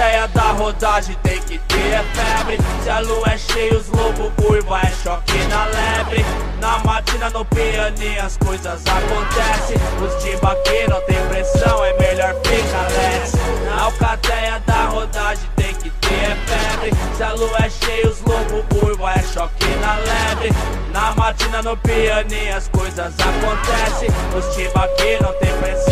Alcateia é da rodagem tem que ter febre. Se a é lua é cheia, os lobos curva é choque na lebre. Na matina, no pianinho, as coisas acontecem. Os timba aqui não tem pressão, é melhor ficar less Na alcateia da rodagem tem que ter febre. Se a é lua é cheia, os lobos curva é choque na lebre. Na matina, no pianinho, as coisas acontecem. Os timba aqui não tem pressão,